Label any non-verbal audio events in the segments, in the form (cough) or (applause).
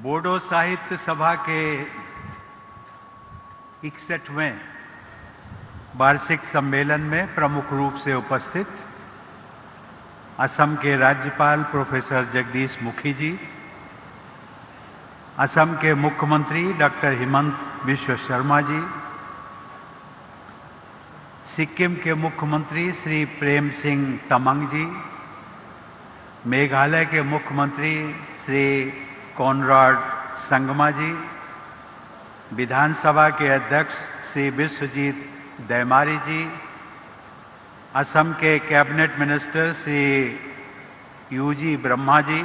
बोडो साहित्य सभा के इकसठवें वार्षिक सम्मेलन में प्रमुख रूप से उपस्थित असम के राज्यपाल प्रोफेसर जगदीश मुखी जी असम के मुख्यमंत्री डॉक्टर हिमंत विश्व शर्मा जी, सिक्किम के मुख्यमंत्री श्री प्रेम सिंह तमंग जी, मेघालय के मुख्यमंत्री श्री कॉनराड संगमा जी विधानसभा के अध्यक्ष श्री विश्वजीत दैमारी जी असम के कैबिनेट मिनिस्टर श्री यूजी ब्रह्मा जी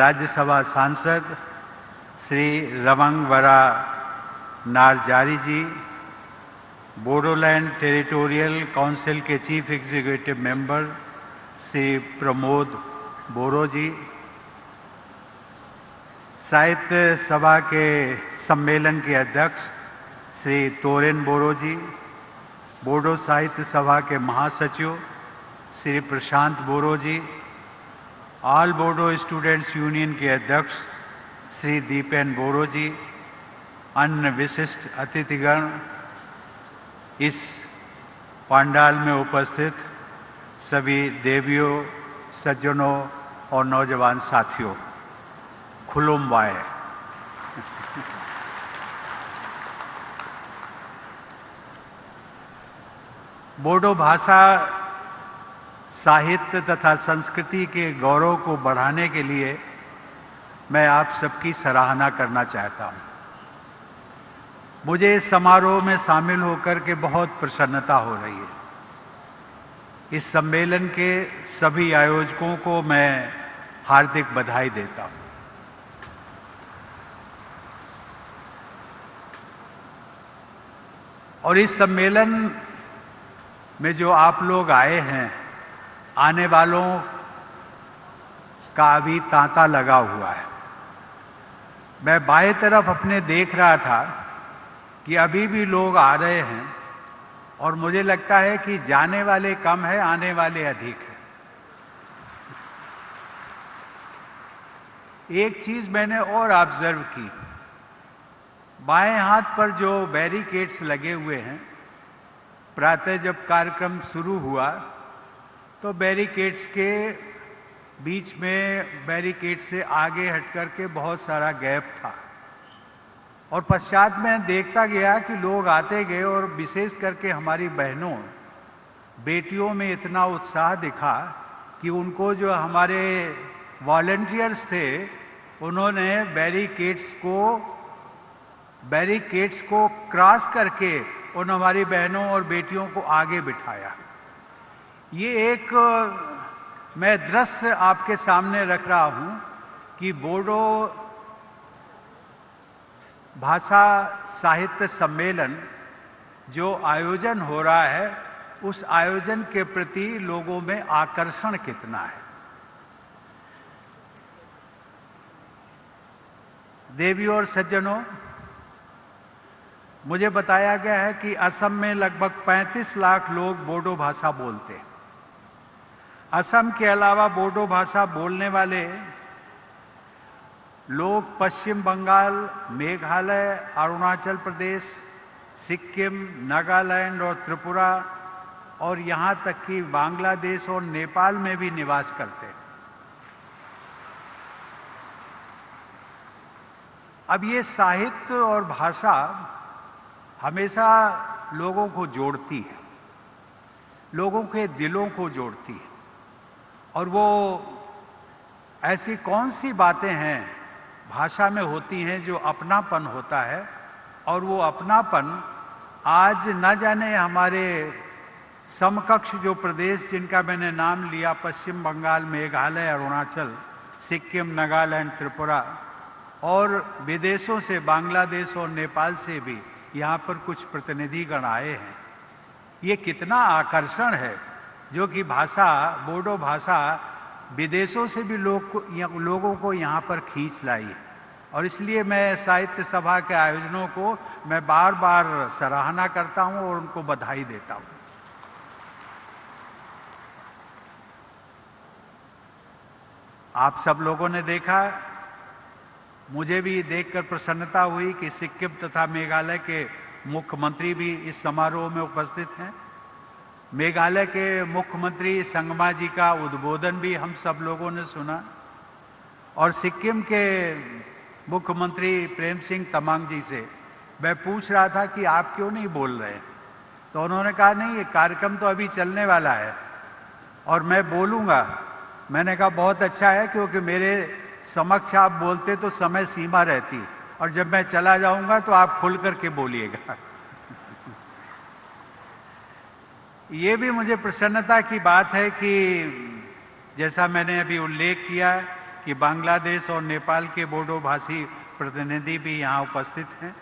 राज्यसभा सांसद Shri Rwngwra Narzary ji Bodoland territorial council के chief executive member Shri Pramod Boro ji Sahitya Sabha के सम्मेलन के अध्यक्ष श्री तोरेन बोरो जी बोडो साहित्य सभा के महासचिव Shri Prashant Boro ji all Bodo students union के अध्यक्ष श्री दीपेन बोरो जी अन्य विशिष्ट अतिथिगण इस पंडाल में उपस्थित सभी देवियों, सज्जनों और नौजवान साथियों। खुलुमबाय बोडो भाषा साहित्य तथा संस्कृति के गौरव को बढ़ाने के लिए मैं आप सबकी सराहना करना चाहता हूँ। मुझे इस समारोह में शामिल होकर के बहुत प्रसन्नता हो रही है। इस सम्मेलन के सभी आयोजकों को मैं हार्दिक बधाई देता हूँ। और इस सम्मेलन में जो आप लोग आए हैं, आने वालों का अभी तांता लगा हुआ है। मैं बाएँ तरफ़ अपने देख रहा था कि अभी भी लोग आ रहे हैं और मुझे लगता है कि जाने वाले कम है, आने वाले अधिक है। एक चीज़ मैंने और ऑब्ज़र्व की बाएँ हाथ पर जो बैरिकेड्स लगे हुए हैं, प्रातः जब कार्यक्रम शुरू हुआ तो बैरिकेड्स के बीच में बैरिकेड से आगे हट कर के बहुत सारा गैप था। और पश्चात में देखता गया कि लोग आते गए और विशेष करके हमारी बहनों, बेटियों में इतना उत्साह दिखा कि उनको जो हमारे वॉल्टियर्स थे, उन्होंने बैरिकेड्स को बैरिकेड्स को क्रॉस करके उन हमारी बहनों और बेटियों को आगे बिठाया। ये एक, मैं दृश्य आपके सामने रख रहा हूँ कि बोडो भाषा साहित्य सम्मेलन जो आयोजन हो रहा है, उस आयोजन के प्रति लोगों में आकर्षण कितना है। देवी और सज्जनों मुझे बताया गया है कि असम में लगभग 35 लाख लोग बोडो भाषा बोलते हैं। असम के अलावा बोडो भाषा बोलने वाले लोग पश्चिम बंगाल, मेघालय, अरुणाचल प्रदेश, सिक्किम, नागालैंड और त्रिपुरा और यहाँ तक कि बांग्लादेश और नेपाल में भी निवास करते हैं। अब ये साहित्य और भाषा हमेशा लोगों को जोड़ती है। लोगों के दिलों को जोड़ती है। और वो ऐसी कौन सी बातें हैं भाषा में होती हैं जो अपनापन होता है और वो अपनापन आज न जाने हमारे समकक्ष जो प्रदेश जिनका मैंने नाम लिया, पश्चिम बंगाल, मेघालय, अरुणाचल, सिक्किम, नागालैंड, त्रिपुरा और विदेशों से, बांग्लादेश और नेपाल से भी यहाँ पर कुछ प्रतिनिधिगण आए हैं। ये कितना आकर्षण है, जो कि भाषा, बोडो भाषा विदेशों से भी लोग को लोगों को यहाँ पर खींच लाई है। और इसलिए मैं साहित्य सभा के आयोजनों को मैं बार बार सराहना करता हूँ और उनको बधाई देता हूँ। आप सब लोगों ने देखा मुझे भी देखकर प्रसन्नता हुई कि सिक्किम तथा मेघालय के मुख्यमंत्री भी इस समारोह में उपस्थित हैं। मेघालय के मुख्यमंत्री संगमा जी का उद्बोधन भी हम सब लोगों ने सुना। और सिक्किम के मुख्यमंत्री प्रेम सिंह तमांग जी से मैं पूछ रहा था कि आप क्यों नहीं बोल रहे तो उन्होंने कहा, नहीं, ये कार्यक्रम तो अभी चलने वाला है और मैं बोलूँगा। मैंने कहा, बहुत अच्छा है क्योंकि मेरे समक्ष आप बोलते तो समय सीमा रहती। और जब मैं चला जाऊँगा तो आप खुल करके बोलिएगा। (laughs) ये भी मुझे प्रसन्नता की बात है कि जैसा मैंने अभी उल्लेख किया कि बांग्लादेश और नेपाल के बोडो भाषी प्रतिनिधि भी यहाँ उपस्थित हैं।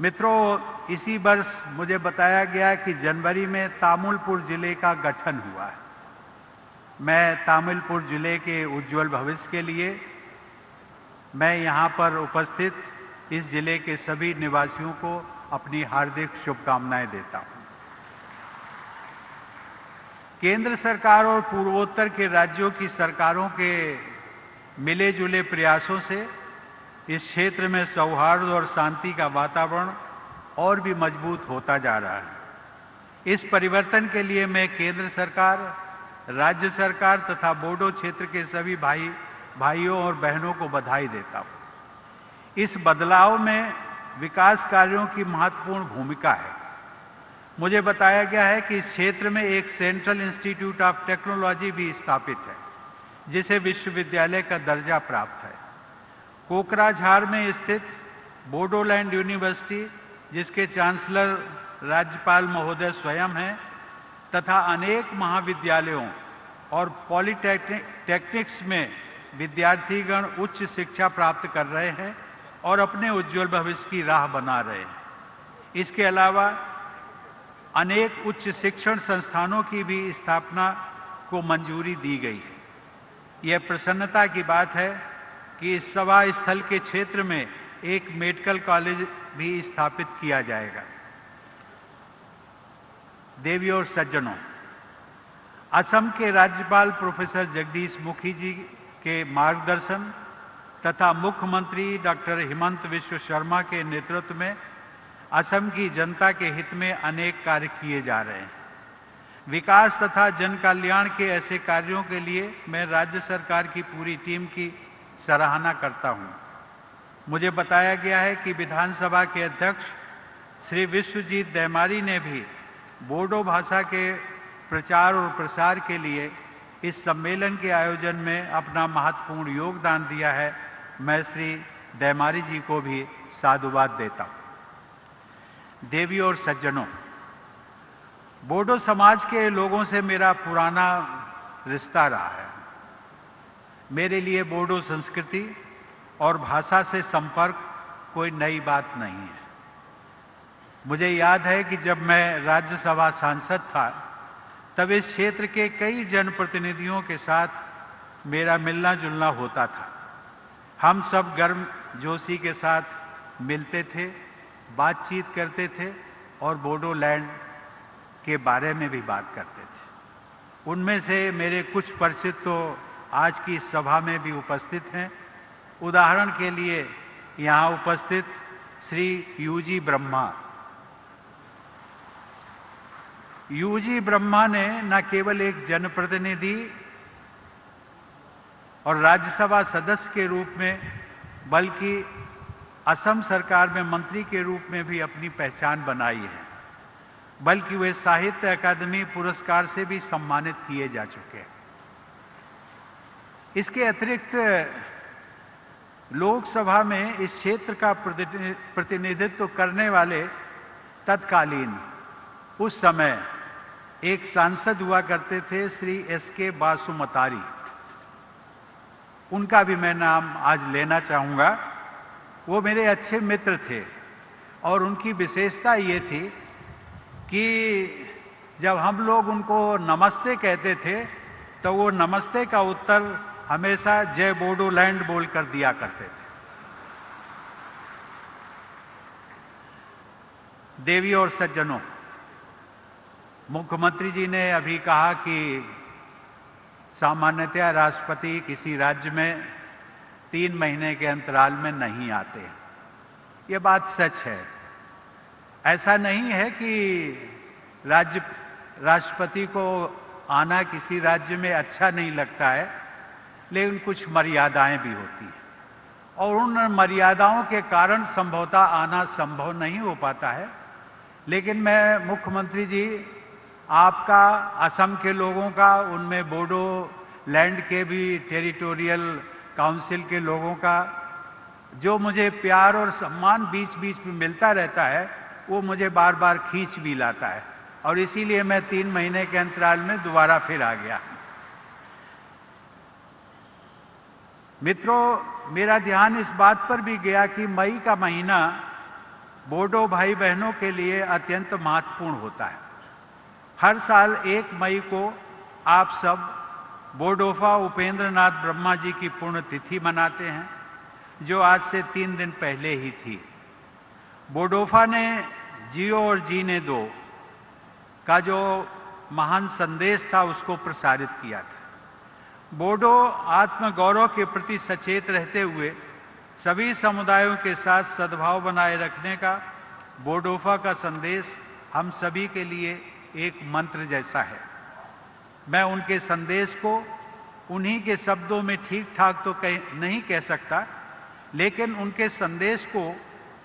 मित्रों, इसी वर्ष मुझे बताया गया कि जनवरी में तामुलपुर ज़िले का गठन हुआ है। मैं तामिलपुर ज़िले के उज्जवल भविष्य के लिए मैं यहाँ पर उपस्थित इस ज़िले के सभी निवासियों को अपनी हार्दिक शुभकामनाएँ देता हूँ। केंद्र सरकार और पूर्वोत्तर के राज्यों की सरकारों के मिले जुले प्रयासों से इस क्षेत्र में सौहार्द और शांति का वातावरण और भी मज़बूत होता जा रहा है। इस परिवर्तन के लिए मैं केंद्र सरकार राज्य सरकार तथा बोडो क्षेत्र के सभी भाई, भाइयों और बहनों को बधाई देता हूँ। इस बदलाव में विकास कार्यों की महत्वपूर्ण भूमिका है। मुझे बताया गया है कि इस क्षेत्र में एक सेंट्रल इंस्टीट्यूट ऑफ़ टेक्नोलॉजी भी स्थापित है, जिसे विश्वविद्यालय का दर्जा प्राप्त है। कोकराझार में स्थित बोडोलैंड यूनिवर्सिटी, जिसके चांसलर राज्यपाल महोदय स्वयं हैं तथा अनेक महाविद्यालयों और पॉलिटेक्निक्स में विद्यार्थीगण उच्च शिक्षा प्राप्त कर रहे हैं और अपने उज्जवल भविष्य की राह बना रहे हैं। इसके अलावा अनेक उच्च शिक्षण संस्थानों की भी स्थापना को मंजूरी दी गई है। यह प्रसन्नता की बात है कि इस सभा स्थल के क्षेत्र में एक मेडिकल कॉलेज भी स्थापित किया जाएगा। देवी और सज्जनों, असम के राज्यपाल प्रोफेसर जगदीश मुखी जी के मार्गदर्शन तथा मुख्यमंत्री डॉक्टर हिमंत विश्व शर्मा के नेतृत्व में असम की जनता के हित में अनेक कार्य किए जा रहे हैं। विकास तथा जन कल्याण के ऐसे कार्यों के लिए मैं राज्य सरकार की पूरी टीम की सराहना करता हूँ। मुझे बताया गया है कि विधानसभा के अध्यक्ष श्री विश्वजीत दैमारी ने भी बोडो भाषा के प्रचार और प्रसार के लिए इस सम्मेलन के आयोजन में अपना महत्वपूर्ण योगदान दिया है। मैं श्री दैमारी जी को भी साधुवाद देता हूँ। देवी और सज्जनों, बोडो समाज के लोगों से मेरा पुराना रिश्ता रहा है। मेरे लिए बोडो संस्कृति और भाषा से संपर्क कोई नई बात नहीं है। मुझे याद है कि जब मैं राज्यसभा सांसद था, तब इस क्षेत्र के कई जनप्रतिनिधियों के साथ मेरा मिलना जुलना होता था। हम सब गर्म जोशी के साथ मिलते थे, बातचीत करते थे और बोडोलैंड के बारे में भी बात करते थे। उनमें से मेरे कुछ परिचित तो आज की सभा में भी उपस्थित हैं। उदाहरण के लिए यहाँ उपस्थित श्री यूजी ब्रह्मा। यूजी ब्रह्मा ने न केवल एक जनप्रतिनिधि और राज्यसभा सदस्य के रूप में, बल्कि असम सरकार में मंत्री के रूप में भी अपनी पहचान बनाई है, बल्कि वे साहित्य अकादमी पुरस्कार से भी सम्मानित किए जा चुके हैं। इसके अतिरिक्त, लोकसभा में इस क्षेत्र का प्रतिनिधित्व करने वाले तत्कालीन, उस समय एक सांसद हुआ करते थे श्री एस के बासुमतारी उनका भी मैं नाम आज लेना चाहूँगा। वो मेरे अच्छे मित्र थे और उनकी विशेषता ये थी कि जब हम लोग उनको नमस्ते कहते थे तो वो नमस्ते का उत्तर हमेशा जय बोडोलैंड बोलकर दिया करते थे। देवी और सज्जनों मुख्यमंत्री जी ने अभी कहा कि सामान्यतया राष्ट्रपति किसी राज्य में तीन महीने के अंतराल में नहीं आते ये बात सच है। ऐसा नहीं है कि राज्य, राष्ट्रपति को आना किसी राज्य में अच्छा नहीं लगता है, लेकिन कुछ मर्यादाएँ भी होती हैं। और उन मर्यादाओं के कारण संभवतः आना संभव नहीं हो पाता है। लेकिन मैं मुख्यमंत्री जी आपका, असम के लोगों का, उनमें बोडो लैंड के भी टेरिटोरियल काउंसिल के लोगों का, जो मुझे प्यार और सम्मान बीच बीच में मिलता रहता है, वो मुझे बार बार खींच भी लाता है। और इसीलिए मैं तीन महीने के अंतराल में दोबारा फिर आ गया। मित्रों, मेरा ध्यान इस बात पर भी गया कि मई का महीना बोडो भाई बहनों के लिए अत्यंत महत्वपूर्ण होता है। हर साल एक मई को आप सब बोडोफा उपेंद्र नाथ ब्रह्मा जी की पुण्यतिथि मनाते हैं, जो आज से तीन दिन पहले ही थी। बोडोफा ने जियो और जीने दो का जो महान संदेश था, उसको प्रसारित किया था। बोडो आत्मगौरव के प्रति सचेत रहते हुए सभी समुदायों के साथ सद्भाव बनाए रखने का बोडोफा का संदेश हम सभी के लिए एक मंत्र जैसा है। मैं उनके संदेश को उन्हीं के शब्दों में ठीक ठाक तो कह, नहीं कह सकता, लेकिन उनके संदेश को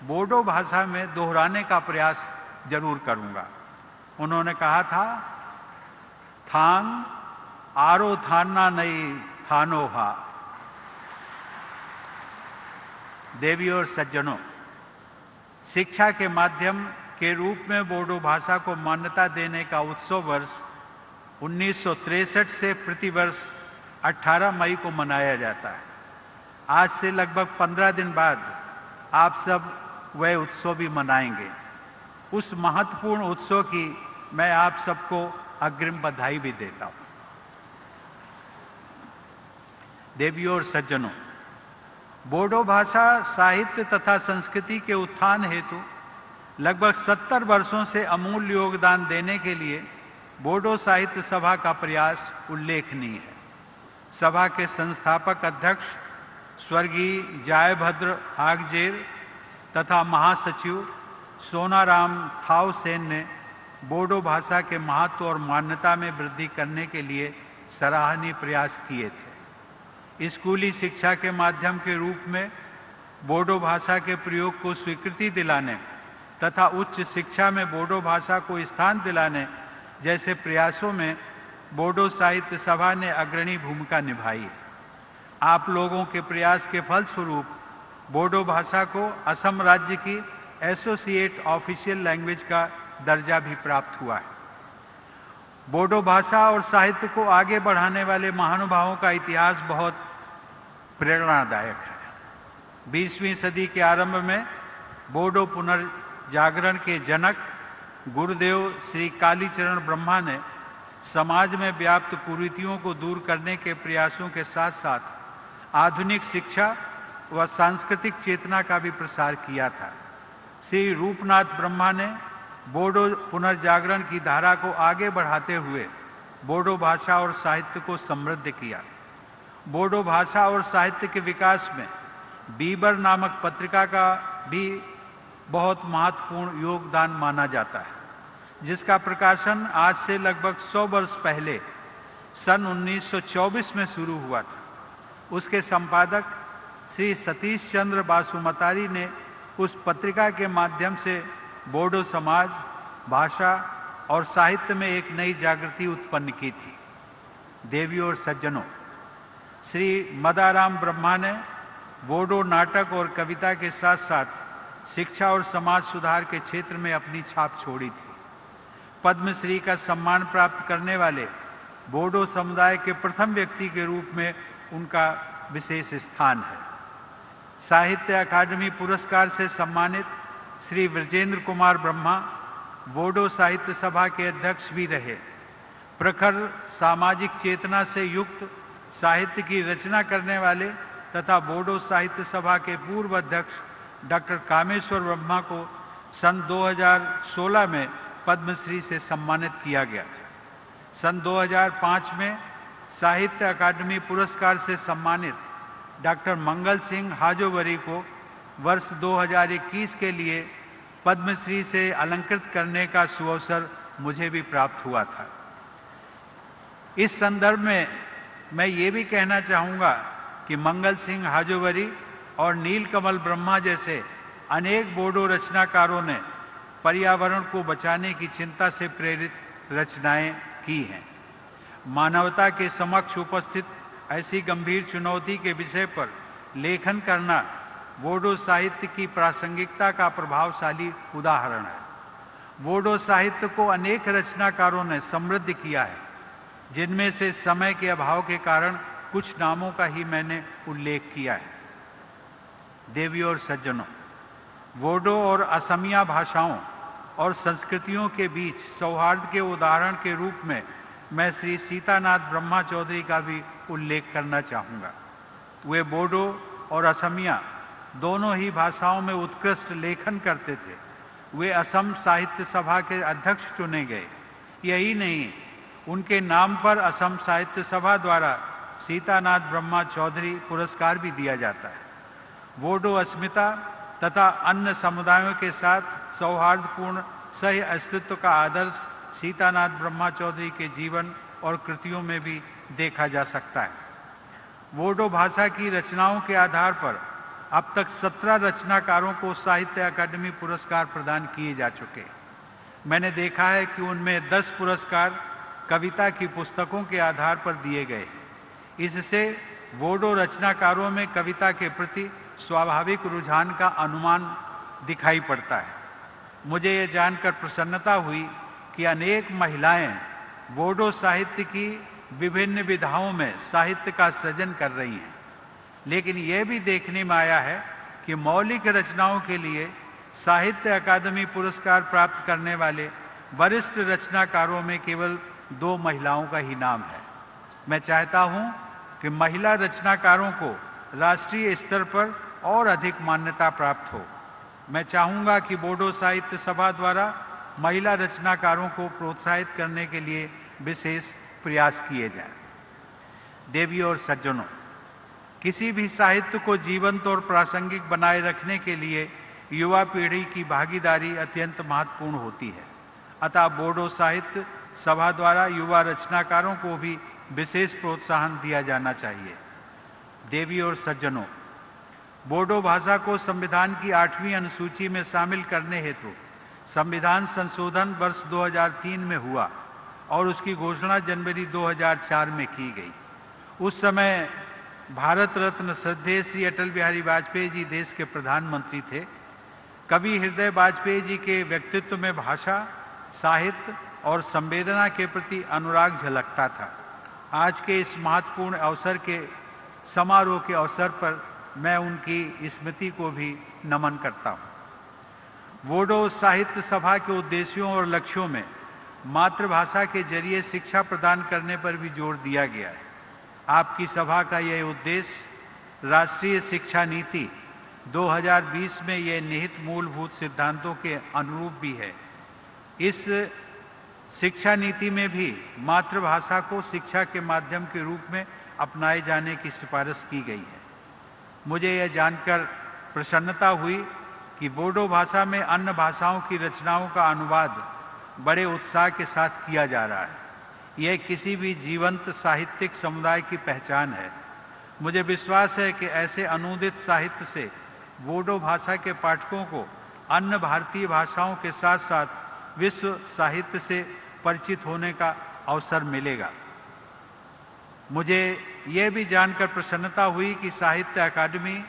बोडो भाषा में दोहराने का प्रयास ज़रूर करूँगा। उन्होंने कहा था, थांग, आरो थाना नहीं थानो हा। देवी और सज्जनों, शिक्षा के माध्यम के रूप में बोडो भाषा को मान्यता देने का उत्सव वर्ष उन्नीस से प्रतिवर्ष 18 मई को मनाया जाता है। आज से लगभग 15 दिन बाद आप सब वह उत्सव भी मनाएँगे। उस महत्वपूर्ण उत्सव की मैं आप सबको अग्रिम बधाई भी देता हूँ। देवियों और सज्जनों, बोडो भाषा साहित्य तथा संस्कृति के उत्थान हेतु लगभग सत्तर वर्षों से अमूल्य योगदान देने के लिए बोडो साहित्य सभा का प्रयास उल्लेखनीय है। सभा के संस्थापक अध्यक्ष, स्वर्गीय जायभद्र हागजेर तथा महासचिव सोनाराम थाव सेन ने बोडो भाषा के महत्व और मान्यता में वृद्धि करने के लिए सराहनीय प्रयास किए थे। स्कूली शिक्षा के माध्यम के रूप में बोडो भाषा के प्रयोग को स्वीकृति दिलाने तथा उच्च शिक्षा में बोडो भाषा को स्थान दिलाने जैसे प्रयासों में बोडो साहित्य सभा ने अग्रणी भूमिका निभाई आप लोगों के प्रयास के फलस्वरूप बोडो भाषा को असम राज्य की एसोसिएट ऑफिशियल लैंग्वेज का दर्जा भी प्राप्त हुआ है। बोडो भाषा और साहित्य को आगे बढ़ाने वाले महानुभावों का इतिहास बहुत प्रेरणादायक है। बीसवीं सदी के आरंभ में बोडो पुनर्जागरण के जनक गुरुदेव श्री कालीचरण ब्रह्मा ने समाज में व्याप्त कुरीतियों को दूर करने के प्रयासों के साथ साथ आधुनिक शिक्षा व सांस्कृतिक चेतना का भी प्रसार किया था। श्री रूपनाथ ब्रह्मा ने बोडो पुनर्जागरण की धारा को आगे बढ़ाते हुए बोडो भाषा और साहित्य को समृद्ध किया। बोडो भाषा और साहित्य के विकास में बीबर नामक पत्रिका का भी बहुत महत्वपूर्ण योगदान माना जाता है, जिसका प्रकाशन आज से लगभग 100 वर्ष पहले सन 1924 में शुरू हुआ था। उसके संपादक श्री सतीश चंद्र बासुमतारी ने उस पत्रिका के माध्यम से बोडो समाज, भाषा और साहित्य में एक नई जागृति उत्पन्न की थी। देवियों और सज्जनों, श्री मदाराम ब्रह्मा ने बोडो नाटक और कविता के साथ साथ शिक्षा और समाज सुधार के क्षेत्र में अपनी छाप छोड़ी थी। पद्मश्री का सम्मान प्राप्त करने वाले बोडो समुदाय के प्रथम व्यक्ति के रूप में उनका विशेष स्थान है। साहित्य अकादमी पुरस्कार से सम्मानित श्री ब्रजेंद्र कुमार ब्रह्मा बोडो साहित्य सभा के अध्यक्ष भी रहे। प्रखर सामाजिक चेतना से युक्त साहित्य की रचना करने वाले तथा बोडो साहित्य सभा के पूर्व अध्यक्ष डॉक्टर कामेश्वर ब्रह्मा को सन 2016 में पद्मश्री से सम्मानित किया गया था। सन 2005 में साहित्य अकादमी पुरस्कार से सम्मानित डॉक्टर मंगल सिंह हाजोवरी को वर्ष 2021 के लिए पद्मश्री से अलंकृत करने का सुअवसर मुझे भी प्राप्त हुआ था। इस संदर्भ में मैं ये भी कहना चाहूँगा कि मंगल सिंह हाजोवरी और नीलकमल ब्रह्मा जैसे अनेक बोडो रचनाकारों ने पर्यावरण को बचाने की चिंता से प्रेरित रचनाएँ की हैं। मानवता के समक्ष उपस्थित ऐसी गंभीर चुनौती के विषय पर लेखन करना बोडो साहित्य की प्रासंगिकता का प्रभावशाली उदाहरण है। बोडो साहित्य को अनेक रचनाकारों ने समृद्ध किया है, जिनमें से समय के अभाव के कारण कुछ नामों का ही मैंने उल्लेख किया है। देवी और सज्जनों, बोडो और असमिया भाषाओं और संस्कृतियों के बीच सौहार्द के उदाहरण के रूप में मैं श्री सीतानाथ ब्रह्मा चौधरी का भी उल्लेख करना चाहूँगा। वे बोडो और असमिया दोनों ही भाषाओं में उत्कृष्ट लेखन करते थे। वे असम साहित्य सभा के अध्यक्ष चुने गए। यही नहीं, उनके नाम पर असम साहित्य सभा द्वारा सीतानाथ ब्रह्मा चौधरी पुरस्कार भी दिया जाता है। वोडो अस्मिता तथा अन्य समुदायों के साथ सौहार्दपूर्ण, सही अस्तित्व का आदर्श सीतानाथ ब्रह्मा चौधरी के जीवन और कृतियों में भी देखा जा सकता है। वोडो भाषा की रचनाओं के आधार पर अब तक सत्रह रचनाकारों को साहित्य अकादमी पुरस्कार प्रदान किए जा चुके मैंने देखा है कि उनमें दस पुरस्कार कविता की पुस्तकों के आधार पर दिए गए इससे वोडो रचनाकारों में कविता के प्रति स्वाभाविक रुझान का अनुमान दिखाई पड़ता है। मुझे ये जानकर प्रसन्नता हुई कि अनेक महिलाएँ वोडो साहित्य की विभिन्न विधाओं में साहित्य का सृजन कर रही हैं। लेकिन यह भी देखने में आया है कि मौलिक रचनाओं के लिए साहित्य अकादमी पुरस्कार प्राप्त करने वाले वरिष्ठ रचनाकारों में केवल दो महिलाओं का ही नाम है। मैं चाहता हूँ कि महिला रचनाकारों को राष्ट्रीय स्तर पर और अधिक मान्यता प्राप्त हो। मैं चाहूँगा कि बोडो साहित्य सभा द्वारा महिला रचनाकारों को प्रोत्साहित करने के लिए विशेष प्रयास किए जाए। देवी और सज्जनों, किसी भी साहित्य को जीवंत और प्रासंगिक बनाए रखने के लिए युवा पीढ़ी की भागीदारी अत्यंत महत्वपूर्ण होती है। अतः बोडो साहित्य सभा द्वारा युवा रचनाकारों को भी विशेष प्रोत्साहन दिया जाना चाहिए। देवी और सज्जनों बोडो भाषा को संविधान की आठवीं अनुसूची में शामिल करने हेतु संविधान संशोधन वर्ष 2003 में हुआ और उसकी घोषणा जनवरी 2004 में की गई। उस समय भारत रत्न श्रद्धेय श्री अटल बिहारी वाजपेयी जी देश के प्रधानमंत्री थे। कवि हृदय वाजपेयी जी के व्यक्तित्व में भाषा, साहित्य और संवेदना के प्रति अनुराग झलकता था। आज के इस महत्वपूर्ण अवसर के समारोह के अवसर पर मैं उनकी स्मृति को भी नमन करता हूँ। वोडो साहित्य सभा के उद्देश्यों और लक्ष्यों में मातृभाषा के ज़रिए शिक्षा प्रदान करने पर भी ज़ोर दिया गया है। आपकी सभा का यह उद्देश्य राष्ट्रीय शिक्षा नीति 2020 में यह निहित मूलभूत सिद्धांतों के अनुरूप भी है। इस शिक्षा नीति में भी मातृभाषा को शिक्षा के माध्यम के रूप में अपनाए जाने की सिफारिश की गई है। मुझे यह जानकर प्रसन्नता हुई कि बोडो भाषा में अन्य भाषाओं की रचनाओं का अनुवाद बड़े उत्साह के साथ किया जा रहा है। यह किसी भी जीवंत साहित्यिक समुदाय की पहचान है। मुझे विश्वास है कि ऐसे अनुदित साहित्य से बोडो भाषा के पाठकों को अन्य भारतीय भाषाओं के साथ साथ विश्व साहित्य से परिचित होने का अवसर मिलेगा। मुझे यह भी जानकर प्रसन्नता हुई कि साहित्य अकादमी,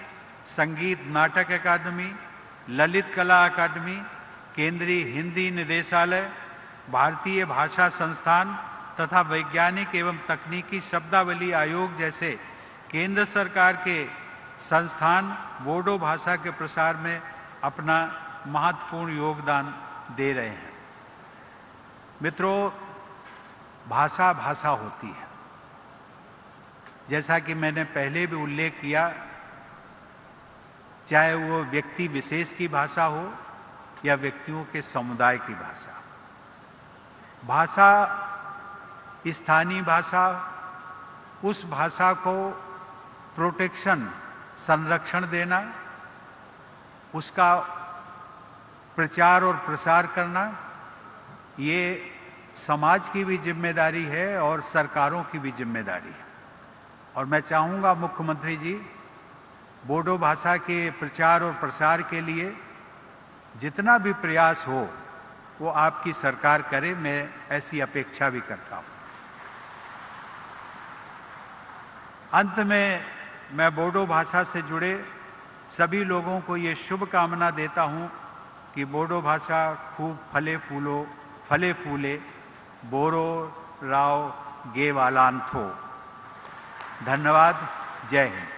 संगीत नाटक अकादमी, ललित कला अकादमी, केंद्रीय हिंदी निदेशालय, भारतीय भाषा संस्थान तथा वैज्ञानिक एवं तकनीकी शब्दावली आयोग जैसे केंद्र सरकार के संस्थान बोडो भाषा के प्रसार में अपना महत्वपूर्ण योगदान दे रहे हैं। मित्रों, भाषा भाषा होती है। जैसा कि मैंने पहले भी उल्लेख किया, चाहे वो व्यक्ति विशेष की भाषा हो या व्यक्तियों के समुदाय की भाषा। भाषा, स्थानीय भाषा, उस भाषा को प्रोटेक्शन, संरक्षण देना, उसका प्रचार और प्रसार करना, ये समाज की भी ज़िम्मेदारी है और सरकारों की भी ज़िम्मेदारी है। और मैं चाहूँगा मुख्यमंत्री जी, बोडो भाषा के प्रचार और प्रसार के लिए जितना भी प्रयास हो, वो आपकी सरकार करे, मैं ऐसी अपेक्षा भी करता हूँ। अंत में मैं बोडो भाषा से जुड़े सभी लोगों को ये शुभकामना देता हूँ कि बोडो भाषा खूब फले फूलो, फले फूले, बोरो राव गेवालांथो धन्यवाद जय हिंद